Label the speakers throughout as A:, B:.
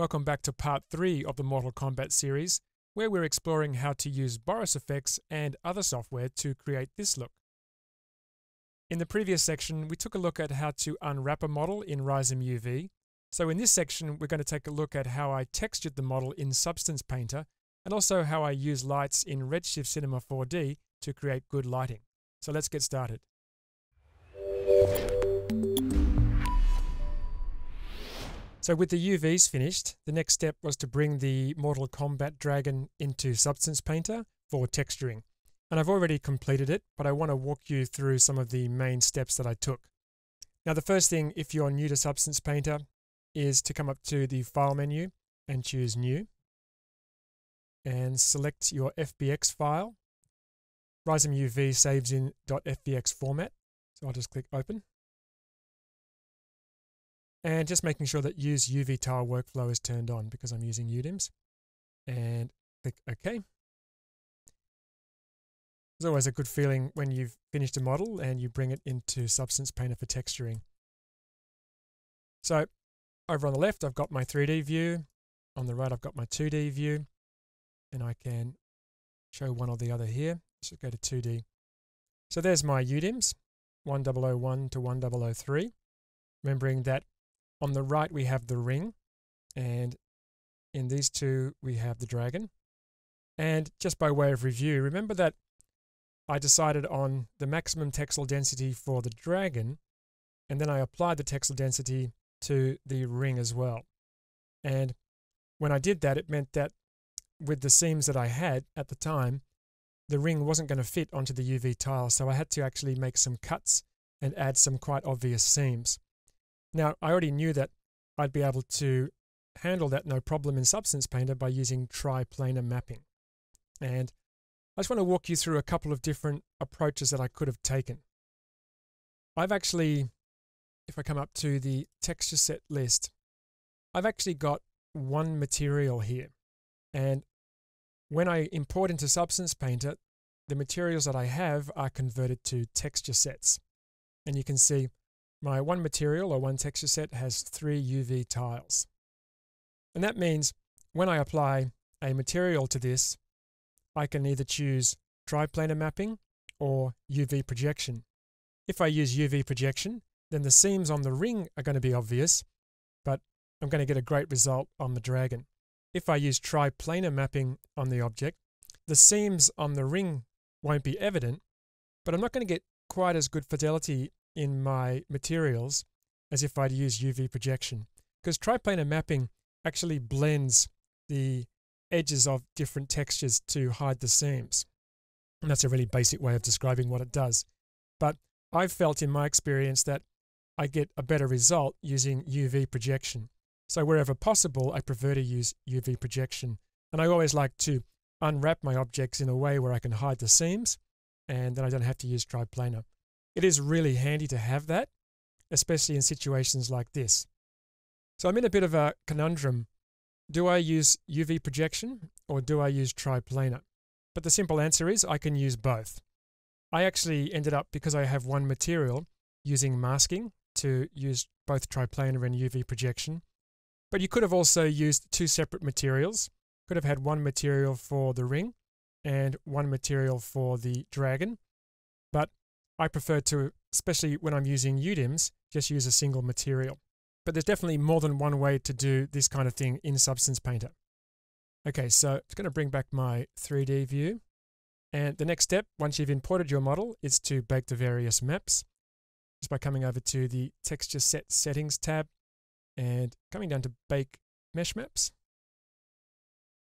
A: Welcome back to part 3 of the Mortal Kombat series, where we're exploring how to use Boris FX and other software to create this look. In the previous section, we took a look at how to unwrap a model in Rizom UV. So in this section, we're going to take a look at how I textured the model in Substance Painter and also how I use lights in Redshift Cinema 4D to create good lighting. So let's get started. So with the UVs finished, the next step was to bring the Mortal Kombat dragon into Substance Painter for texturing. And I've already completed it, but I want to walk you through some of the main steps that I took. Now the first thing, if you're new to Substance Painter, is to come up to the File menu and choose New. And select your FBX file. Rizom UV saves in .fbx format. So I'll just click Open and just making sure that use UV tile workflow is turned on because I'm using UDIMS and click OK. There's always a good feeling when you've finished a model and you bring it into Substance Painter for texturing. So over on the left, I've got my 3D view. On the right, I've got my 2D view. And I can show one or the other here. So go to 2D. So there's my UDIMS, 1001 to 1003. Remembering that on the right, we have the ring, and in these two, we have the dragon. And just by way of review, remember that I decided on the maximum texel density for the dragon, and then I applied the texel density to the ring as well. And when I did that, it meant that with the seams that I had at the time, the ring wasn't going to fit onto the UV tile. So I had to actually make some cuts and add some quite obvious seams. Now, I already knew that I'd be able to handle that no problem in Substance Painter by using triplanar mapping. And I just want to walk you through a couple of different approaches that I could have taken. I've actually, if I come up to the texture set list, I've actually got one material here. And when I import into Substance Painter, the materials that I have are converted to texture sets. And you can see my one material or one texture set has three UV tiles. And that means when I apply a material to this, I can either choose triplanar mapping or UV projection. If I use UV projection, then the seams on the ring are going to be obvious, but I'm going to get a great result on the dragon. If I use triplanar mapping on the object, the seams on the ring won't be evident, but I'm not going to get quite as good fidelity in my materials as if I'd use UV projection. Because triplanar mapping actually blends the edges of different textures to hide the seams. And that's a really basic way of describing what it does. But I've felt in my experience that I get a better result using UV projection. So wherever possible, I prefer to use UV projection. And I always like to unwrap my objects in a way where I can hide the seams and then I don't have to use triplanar it is really handy to have that, especially in situations like this. So I'm in a bit of a conundrum. Do I use UV projection or do I use triplanar? But the simple answer is I can use both. I actually ended up, because I have one material, using masking to use both triplanar and UV projection. But you could have also used two separate materials. Could have had one material for the ring and one material for the dragon. But I prefer to, especially when I'm using UDIMS, just use a single material. But there's definitely more than one way to do this kind of thing in Substance Painter. Okay, so it's going to bring back my 3D view. And the next step, once you've imported your model, is to bake the various maps. Just by coming over to the Texture Set Settings tab and coming down to Bake Mesh Maps.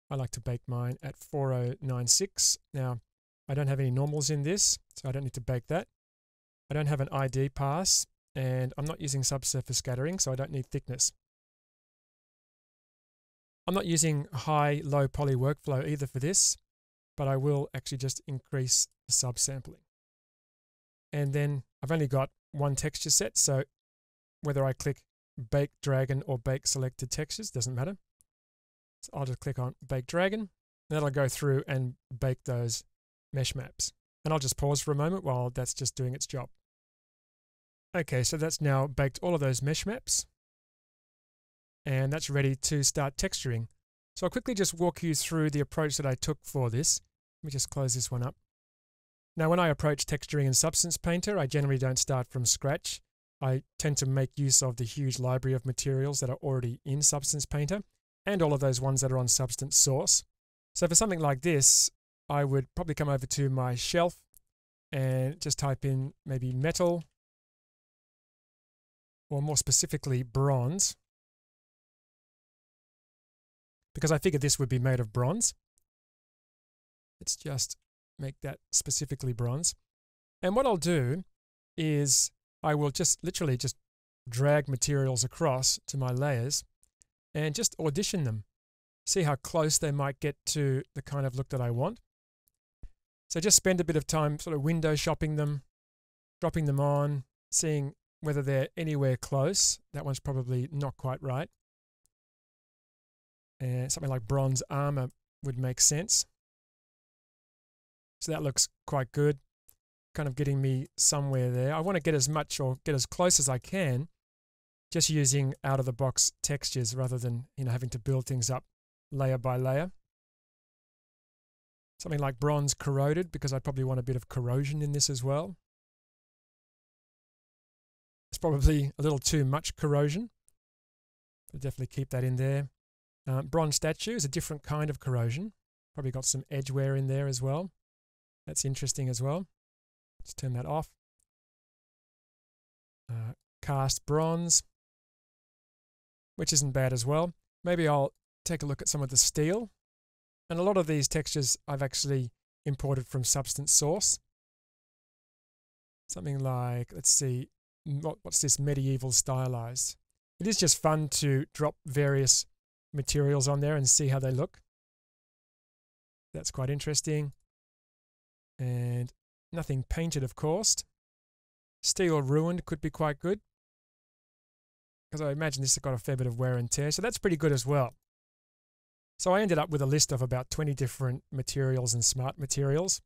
A: I like to bake mine at 4096. Now, I don't have any normals in this, so I don't need to bake that. I don't have an ID pass and I'm not using subsurface scattering, so I don't need thickness. I'm not using high, low poly workflow either for this, but I will actually just increase the subsampling. And then I've only got one texture set, so whether I click Bake Dragon or Bake Selected Textures, doesn't matter. So I'll just click on Bake Dragon, that'll go through and bake those mesh maps. And I'll just pause for a moment while that's just doing its job. Okay, so that's now baked all of those mesh maps. and that's ready to start texturing. So I'll quickly just walk you through the approach that I took for this. Let me just close this one up. Now when I approach texturing in Substance Painter, I generally don't start from scratch. I tend to make use of the huge library of materials that are already in Substance Painter and all of those ones that are on Substance Source. So for something like this, I would probably come over to my shelf and just type in maybe metal or more specifically bronze because I figured this would be made of bronze. Let's just make that specifically bronze. And what I'll do is I will just literally just drag materials across to my layers and just audition them. See how close they might get to the kind of look that I want. So just spend a bit of time sort of window shopping them, dropping them on, seeing whether they're anywhere close. That one's probably not quite right. And something like bronze armor would make sense. So that looks quite good, kind of getting me somewhere there. I want to get as much or get as close as I can just using out of the box textures rather than you know having to build things up layer by layer. Something like bronze corroded because I probably want a bit of corrosion in this as well. It's probably a little too much corrosion. I'll definitely keep that in there. Uh, bronze statue is a different kind of corrosion. Probably got some edge wear in there as well. That's interesting as well. Let's turn that off. Uh, cast bronze, which isn't bad as well. Maybe I'll take a look at some of the steel. And a lot of these textures I've actually imported from Substance Source. Something like, let's see, what, what's this medieval stylized? It is just fun to drop various materials on there and see how they look. That's quite interesting. And nothing painted, of course. Steel ruined could be quite good. Because I imagine this has got a fair bit of wear and tear. So that's pretty good as well. So I ended up with a list of about 20 different materials and smart materials.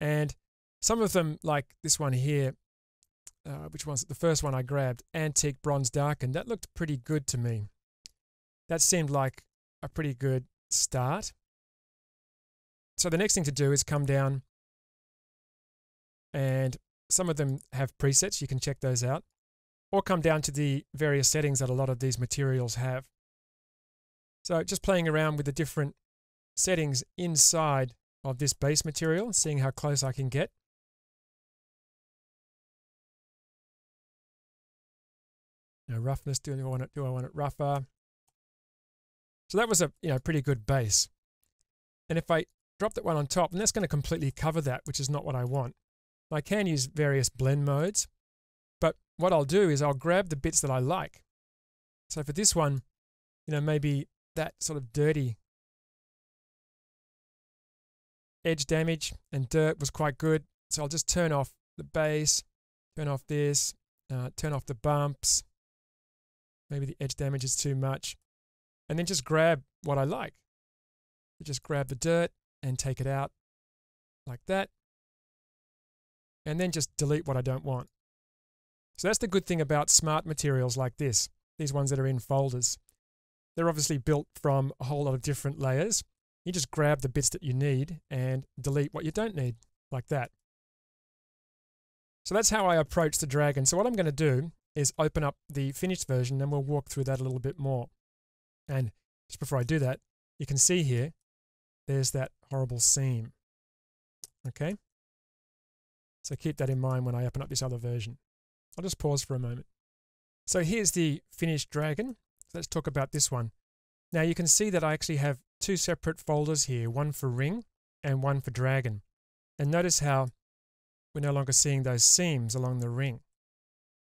A: And some of them, like this one here, uh, which one's the first one I grabbed, Antique Bronze Darkened, that looked pretty good to me. That seemed like a pretty good start. So the next thing to do is come down and some of them have presets. You can check those out or come down to the various settings that a lot of these materials have. So just playing around with the different settings inside of this base material, seeing how close I can get. Now roughness, do I want it, do I want it rougher? So that was a you know pretty good base. And if I drop that one on top, and that's going to completely cover that, which is not what I want. I can use various blend modes, but what I'll do is I'll grab the bits that I like. So for this one, you know, maybe that sort of dirty edge damage and dirt was quite good. So I'll just turn off the base, turn off this, uh, turn off the bumps. Maybe the edge damage is too much. And then just grab what I like. Just grab the dirt and take it out like that. And then just delete what I don't want. So that's the good thing about smart materials like this, these ones that are in folders. They're obviously built from a whole lot of different layers. You just grab the bits that you need and delete what you don't need, like that. So that's how I approach the Dragon. So what I'm going to do is open up the finished version and we'll walk through that a little bit more. And just before I do that, you can see here, there's that horrible seam. Okay? So keep that in mind when I open up this other version. I'll just pause for a moment. So here's the finished Dragon. Let's talk about this one. Now you can see that I actually have two separate folders here, one for ring and one for dragon. And notice how we're no longer seeing those seams along the ring.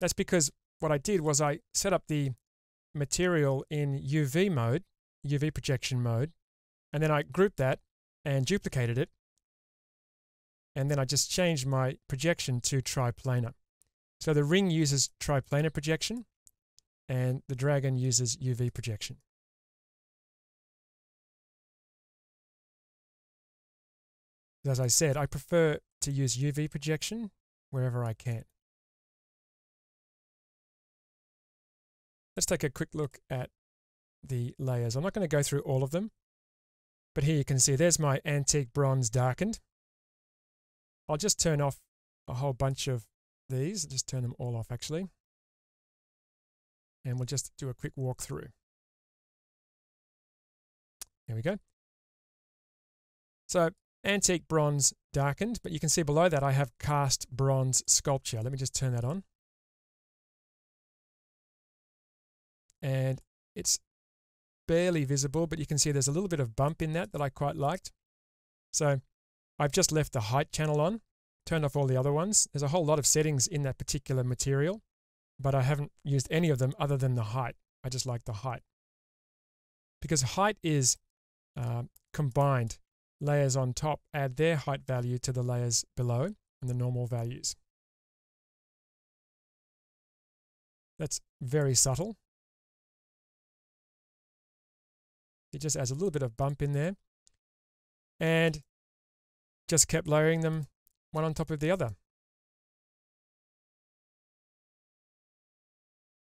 A: That's because what I did was I set up the material in UV mode, UV projection mode, and then I grouped that and duplicated it. And then I just changed my projection to triplanar. So the ring uses triplanar projection and the dragon uses UV projection. As I said, I prefer to use UV projection wherever I can. Let's take a quick look at the layers. I'm not going to go through all of them, but here you can see there's my antique bronze darkened. I'll just turn off a whole bunch of these, just turn them all off actually. And we'll just do a quick walkthrough. Here we go. So antique bronze darkened, but you can see below that I have cast bronze sculpture. Let me just turn that on. And it's barely visible, but you can see there's a little bit of bump in that that I quite liked. So I've just left the height channel on, turned off all the other ones. There's a whole lot of settings in that particular material, but I haven't used any of them other than the height. I just like the height. Because height is uh, combined layers on top add their height value to the layers below and the normal values. That's very subtle. It just adds a little bit of bump in there and just kept layering them one on top of the other.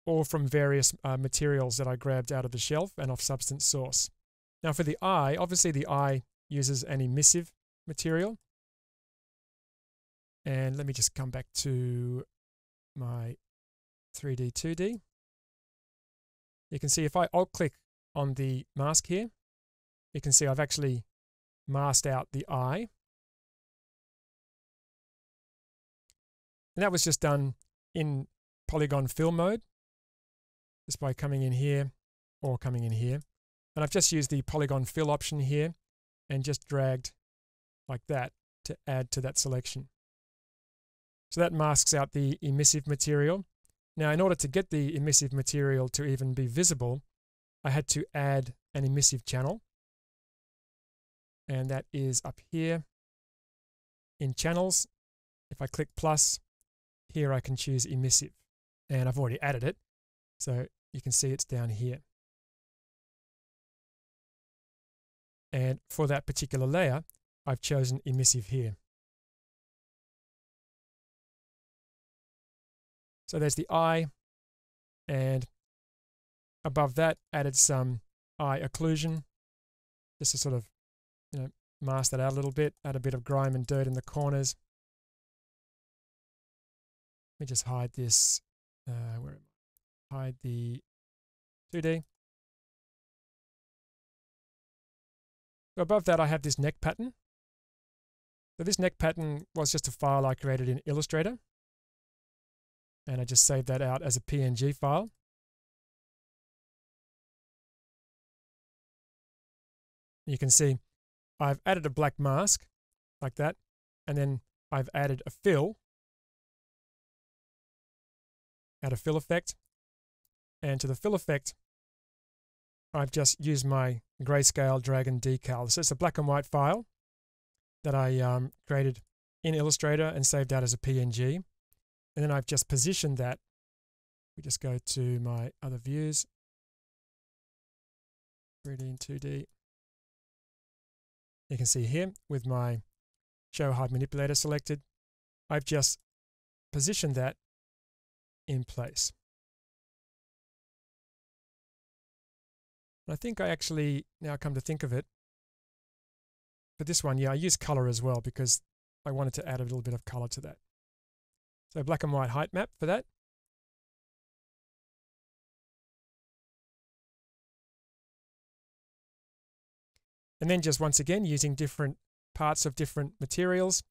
A: Or from various uh, materials that I grabbed out of the shelf and off Substance Source. Now for the eye, obviously the eye uses an emissive material. And let me just come back to my 3D, 2D. You can see if I alt click on the mask here, you can see I've actually masked out the eye. And that was just done in polygon fill mode, just by coming in here or coming in here. And I've just used the polygon fill option here and just dragged like that to add to that selection. So that masks out the emissive material. Now, in order to get the emissive material to even be visible, I had to add an emissive channel. And that is up here in channels. If I click plus, here I can choose emissive. And I've already added it. So you can see it's down here. And for that particular layer, I've chosen emissive here. So there's the eye, and above that added some eye occlusion, just to sort of you know mask that out a little bit, add a bit of grime and dirt in the corners. Let me just hide this. Uh, where am? Hide the 2D. So above that, I have this neck pattern. So this neck pattern was just a file I created in Illustrator. And I just saved that out as a PNG file. You can see I've added a black mask like that. And then I've added a fill, add a fill effect. And to the fill effect, I've just used my grayscale dragon decal. So it's a black and white file that I um, created in Illustrator and saved out as a PNG. And then I've just positioned that. We just go to my other views, 3D and 2D. You can see here with my show hide manipulator selected, I've just positioned that in place. I think I actually, now come to think of it, for this one, yeah, I use color as well because I wanted to add a little bit of color to that. So black and white height map for that. And then just once again, using different parts of different materials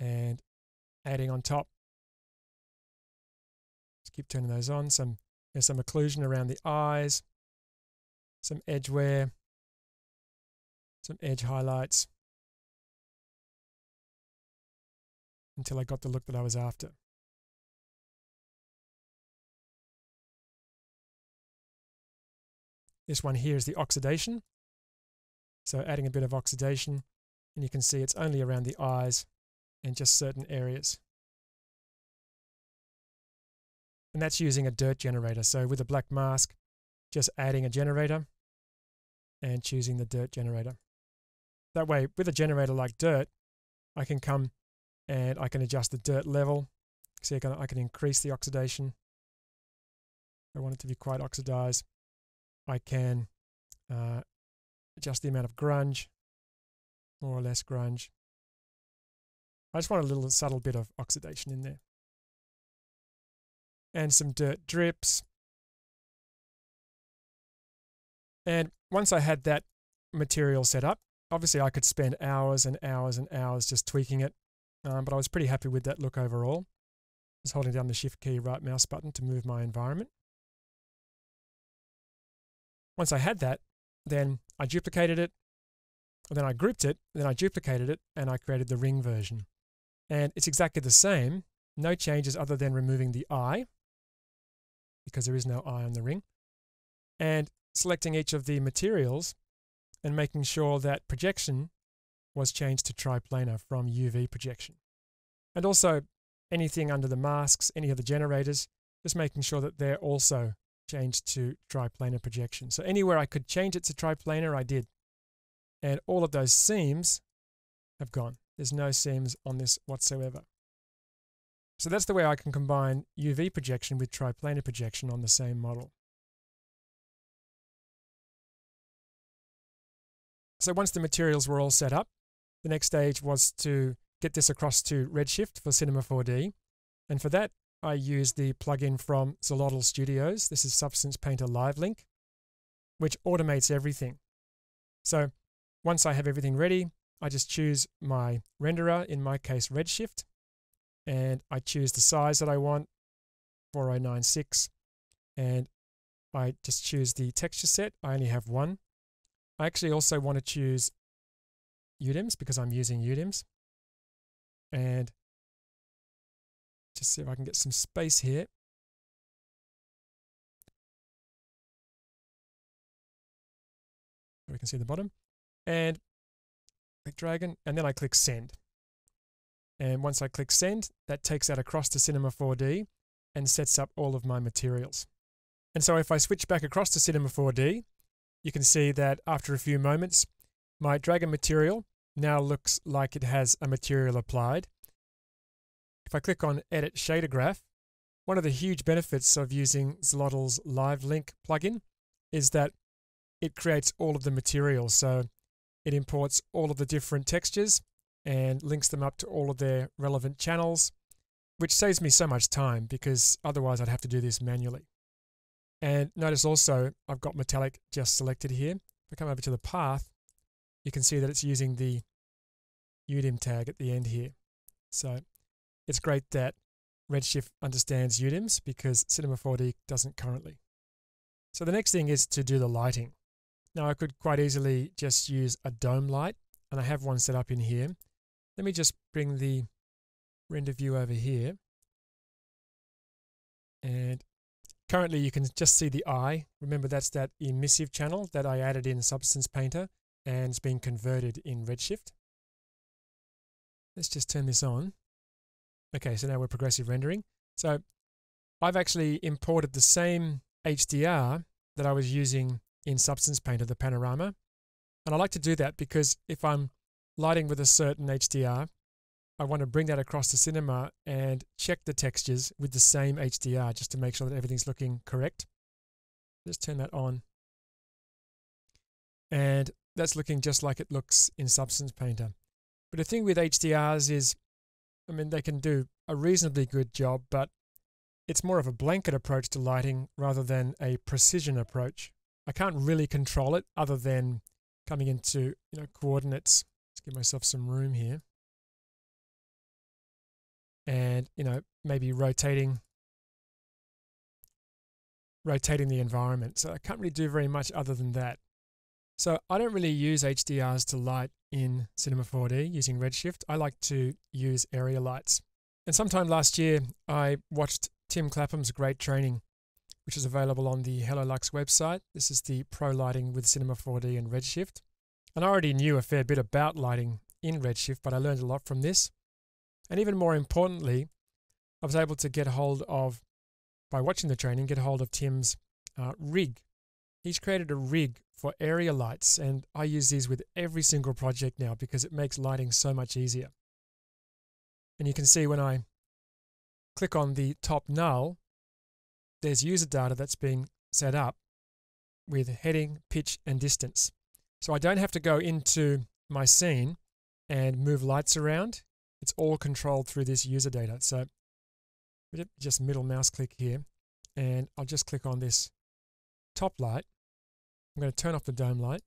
A: and adding on top. Just keep turning those on. Some there's some occlusion around the eyes, some edge wear, some edge highlights until I got the look that I was after. This one here is the oxidation. So adding a bit of oxidation and you can see it's only around the eyes and just certain areas and that's using a dirt generator. So with a black mask, just adding a generator and choosing the dirt generator. That way, with a generator like dirt, I can come and I can adjust the dirt level. See, I can, I can increase the oxidation. I want it to be quite oxidized. I can uh, adjust the amount of grunge, more or less grunge. I just want a little subtle bit of oxidation in there. And some dirt drips. And once I had that material set up, obviously I could spend hours and hours and hours just tweaking it, um, but I was pretty happy with that look overall. I was holding down the shift key right mouse button to move my environment. Once I had that, then I duplicated it, then I grouped it, then I duplicated it, and I created the ring version. And it's exactly the same, no changes other than removing the eye, because there is no eye on the ring, and selecting each of the materials and making sure that projection was changed to triplanar from UV projection. And also anything under the masks, any of the generators, just making sure that they're also changed to triplanar projection. So anywhere I could change it to triplanar, I did. And all of those seams have gone. There's no seams on this whatsoever. So that's the way I can combine UV projection with triplanar projection on the same model. So once the materials were all set up, the next stage was to get this across to Redshift for Cinema 4D. And for that, I used the plugin from Xolotl Studios. This is Substance Painter Live Link, which automates everything. So once I have everything ready, I just choose my renderer, in my case Redshift, and I choose the size that I want, 4096, and I just choose the texture set. I only have one. I actually also want to choose UDIMs because I'm using UDIMs. And just see if I can get some space here. we can see the bottom. And click Dragon, and then I click Send. And once I click Send, that takes that across to Cinema 4D and sets up all of my materials. And so if I switch back across to Cinema 4D, you can see that after a few moments, my Dragon material now looks like it has a material applied. If I click on Edit Shader Graph, one of the huge benefits of using Xolotl's Live Link plugin is that it creates all of the materials. So it imports all of the different textures and links them up to all of their relevant channels, which saves me so much time because otherwise I'd have to do this manually. And notice also I've got metallic just selected here. If I come over to the path, you can see that it's using the UDIM tag at the end here. So it's great that Redshift understands UDIMs because Cinema 4D doesn't currently. So the next thing is to do the lighting. Now I could quite easily just use a dome light and I have one set up in here. Let me just bring the render view over here. And currently you can just see the eye. Remember that's that emissive channel that I added in Substance Painter and it's been converted in Redshift. Let's just turn this on. Okay, so now we're progressive rendering. So I've actually imported the same HDR that I was using in Substance Painter, the panorama. And I like to do that because if I'm lighting with a certain HDR, I want to bring that across to cinema and check the textures with the same HDR just to make sure that everything's looking correct. Let's turn that on. And that's looking just like it looks in Substance Painter. But the thing with HDRs is, I mean, they can do a reasonably good job, but it's more of a blanket approach to lighting rather than a precision approach. I can't really control it other than coming into you know coordinates. Give myself some room here. And you know, maybe rotating rotating the environment. So I can't really do very much other than that. So I don't really use HDRs to light in Cinema 4D using Redshift. I like to use area lights. And sometime last year, I watched Tim Clapham's great training, which is available on the Helloluxx website. This is the Pro Lighting with Cinema 4D and Redshift. And I already knew a fair bit about lighting in Redshift, but I learned a lot from this. And even more importantly, I was able to get hold of, by watching the training, get hold of Tim's uh, rig. He's created a rig for area lights, and I use these with every single project now because it makes lighting so much easier. And you can see when I click on the top null, there's user data that's being set up with heading, pitch, and distance. So I don't have to go into my scene and move lights around. It's all controlled through this user data. So just middle mouse click here and I'll just click on this top light. I'm going to turn off the dome light.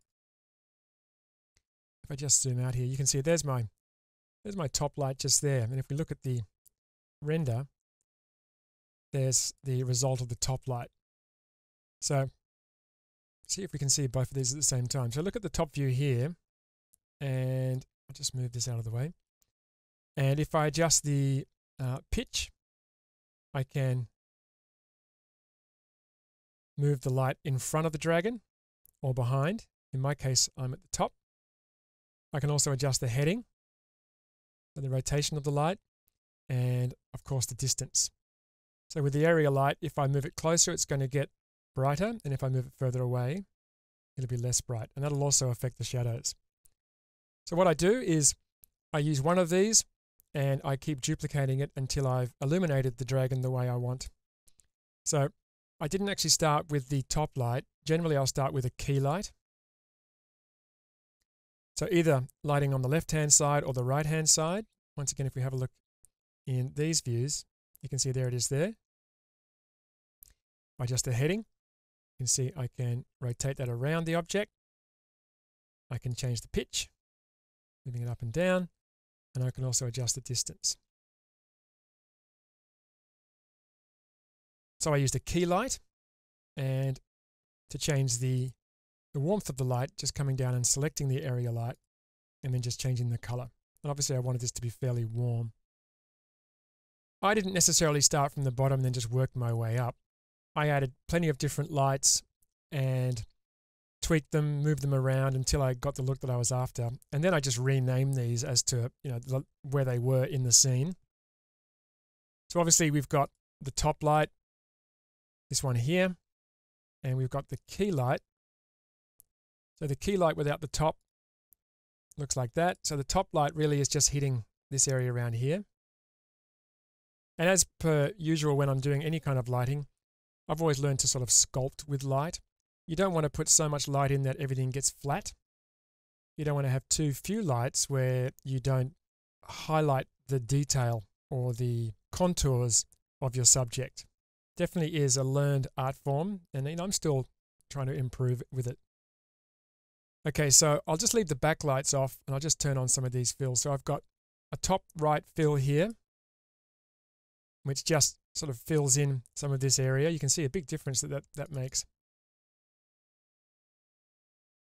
A: If I just zoom out here, you can see there's my there's my top light just there. And if we look at the render, there's the result of the top light. So see if we can see both of these at the same time. So look at the top view here and I'll just move this out of the way. And if I adjust the uh, pitch, I can move the light in front of the dragon or behind. In my case, I'm at the top. I can also adjust the heading, and the rotation of the light, and of course the distance. So with the area light, if I move it closer, it's going to get brighter, and if I move it further away, it'll be less bright, and that'll also affect the shadows. So what I do is I use one of these and I keep duplicating it until I've illuminated the dragon the way I want. So I didn't actually start with the top light. Generally, I'll start with a key light. So either lighting on the left-hand side or the right-hand side. Once again, if we have a look in these views, you can see there it is there. By just the heading, can see I can rotate that around the object. I can change the pitch, moving it up and down, and I can also adjust the distance. So I used a key light and to change the, the warmth of the light, just coming down and selecting the area light and then just changing the color. And obviously I wanted this to be fairly warm. I didn't necessarily start from the bottom and then just work my way up. I added plenty of different lights and tweaked them, moved them around until I got the look that I was after. And then I just renamed these as to, you know, where they were in the scene. So obviously we've got the top light, this one here, and we've got the key light. So the key light without the top looks like that. So the top light really is just hitting this area around here. And as per usual when I'm doing any kind of lighting, I've always learned to sort of sculpt with light. You don't want to put so much light in that everything gets flat. You don't want to have too few lights where you don't highlight the detail or the contours of your subject. Definitely is a learned art form, and you know, I'm still trying to improve with it. Okay, so I'll just leave the backlights off and I'll just turn on some of these fills. So I've got a top right fill here, which just sort of fills in some of this area. You can see a big difference that that, that makes.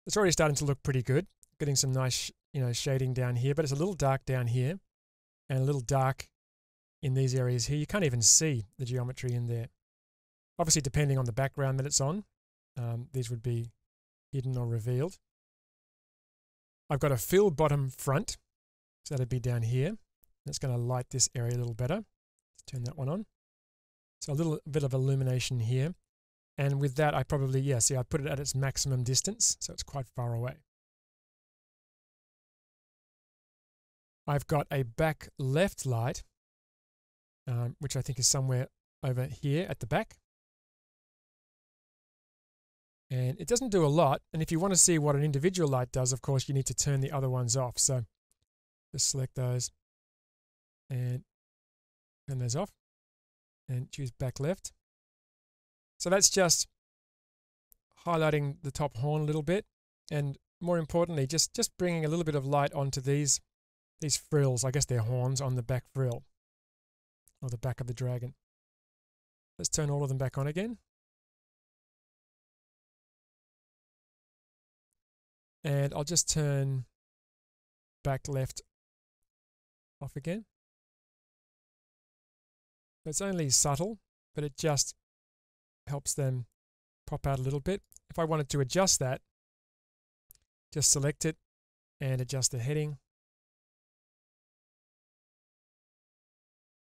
A: It's already starting to look pretty good. Getting some nice, you know, shading down here, but it's a little dark down here and a little dark in these areas here. You can't even see the geometry in there. Obviously, depending on the background that it's on, um, these would be hidden or revealed. I've got a fill bottom front, so that'd be down here. That's going to light this area a little better. Let's turn that one on. So a little bit of illumination here. And with that, I probably, yeah, see, I put it at its maximum distance, so it's quite far away. I've got a back left light, um, which I think is somewhere over here at the back. And it doesn't do a lot. And if you want to see what an individual light does, of course, you need to turn the other ones off. So just select those and turn those off and choose back left. So that's just highlighting the top horn a little bit and more importantly just just bringing a little bit of light onto these these frills. I guess they're horns on the back frill or the back of the dragon. Let's turn all of them back on again. And I'll just turn back left off again it's only subtle but it just helps them pop out a little bit. If I wanted to adjust that, just select it and adjust the heading.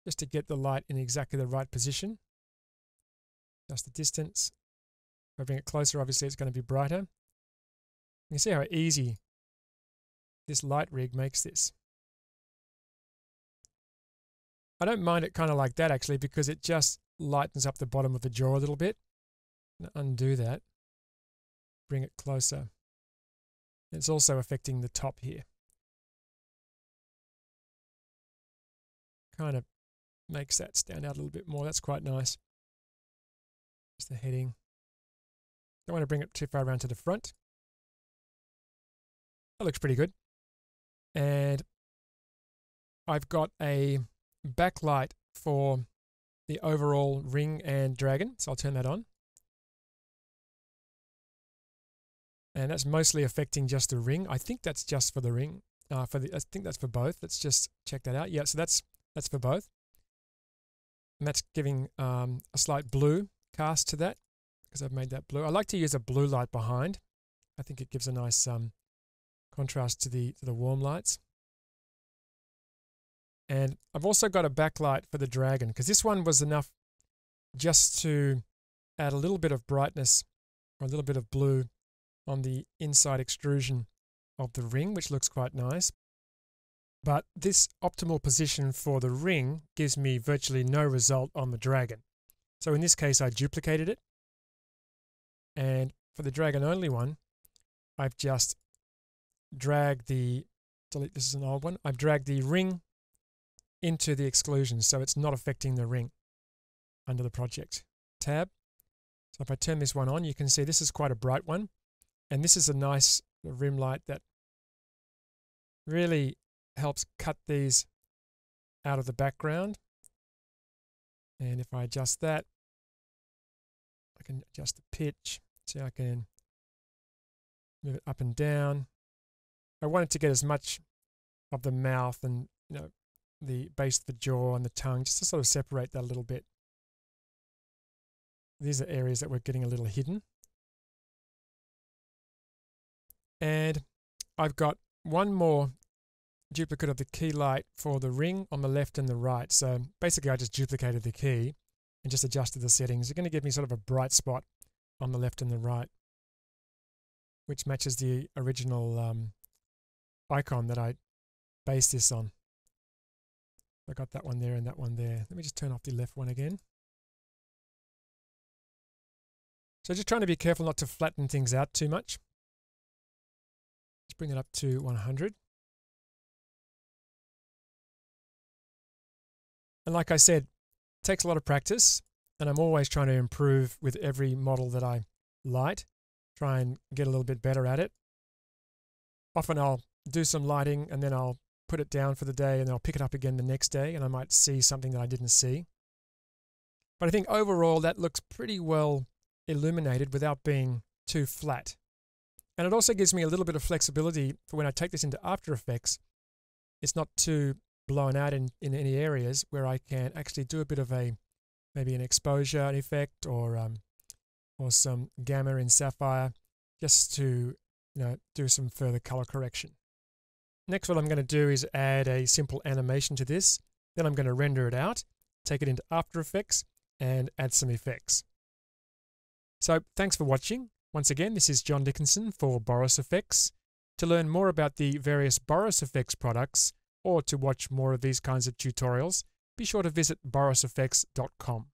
A: Just to get the light in exactly the right position. Adjust the distance. If I bring it closer, obviously it's going to be brighter. You can see how easy this light rig makes this. I don't mind it kind of like that actually because it just lightens up the bottom of the jaw a little bit. Undo that. bring it closer. It's also affecting the top here. Kind of makes that stand out a little bit more. That's quite nice. Just the heading. Don't want to bring it too far around to the front. That looks pretty good. And I've got a backlight for the overall ring and dragon. So I'll turn that on. And that's mostly affecting just the ring. I think that's just for the ring. Uh, for the, I think that's for both. Let's just check that out. Yeah, so that's that's for both. And that's giving um, a slight blue cast to that because I've made that blue. I like to use a blue light behind. I think it gives a nice um, contrast to the to the warm lights. And I've also got a backlight for the dragon because this one was enough just to add a little bit of brightness or a little bit of blue on the inside extrusion of the ring, which looks quite nice. But this optimal position for the ring gives me virtually no result on the dragon. So in this case, I duplicated it. And for the dragon only one, I've just dragged the, delete this is an old one, I've dragged the ring into the exclusion so it's not affecting the ring under the project tab. So if I turn this one on, you can see this is quite a bright one. And this is a nice rim light that really helps cut these out of the background. And if I adjust that, I can adjust the pitch. See, I can move it up and down. I wanted to get as much of the mouth and you know the base of the jaw and the tongue just to sort of separate that a little bit. These are areas that we're getting a little hidden. And I've got one more duplicate of the key light for the ring on the left and the right. So basically I just duplicated the key and just adjusted the settings. It's going to give me sort of a bright spot on the left and the right, which matches the original um, icon that I based this on. I got that one there and that one there. Let me just turn off the left one again. So just trying to be careful not to flatten things out too much. Let's bring it up to 100. And like I said, it takes a lot of practice and I'm always trying to improve with every model that I light, try and get a little bit better at it. Often I'll do some lighting and then I'll put it down for the day and then I'll pick it up again the next day and I might see something that I didn't see. But I think overall that looks pretty well illuminated without being too flat. And it also gives me a little bit of flexibility for when I take this into After Effects. It's not too blown out in, in any areas where I can actually do a bit of a maybe an exposure effect or um, or some gamma in Sapphire just to you know do some further color correction. Next, what I'm going to do is add a simple animation to this. Then I'm going to render it out, take it into After Effects, and add some effects. So thanks for watching. Once again, this is John Dickinson for Boris FX. To learn more about the various Boris FX products, or to watch more of these kinds of tutorials, be sure to visit borisfx.com.